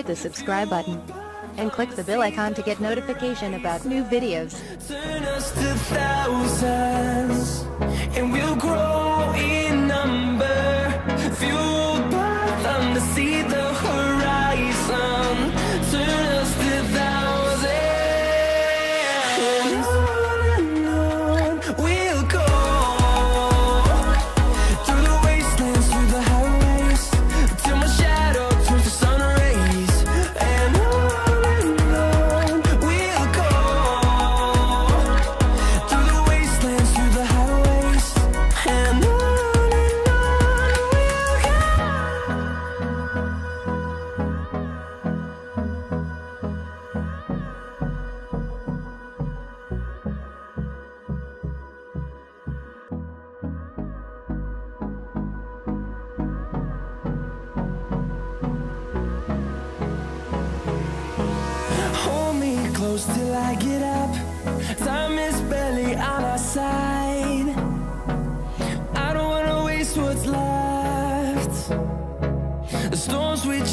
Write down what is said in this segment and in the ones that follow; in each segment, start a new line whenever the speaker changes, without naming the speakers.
hit the subscribe button and click the bell icon to get notification about new videos.
Turn us to thousands and we'll grow in number, fueled by.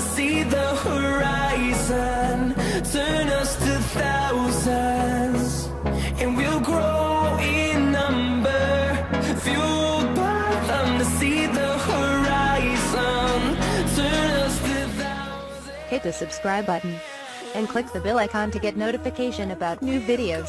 to see the horizon. Turn us to thousands and we'll grow in number. Fueled by them to see the horizon. Turn us to thousands.
Hit the subscribe button and click the bell icon to get notification about new videos.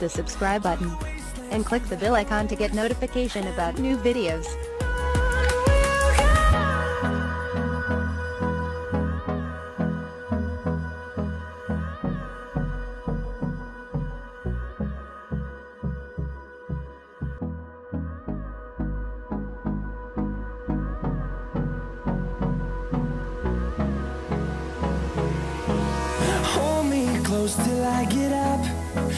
the
subscribe button and click the bell icon to get notification about new videos.
Hold me close till I get up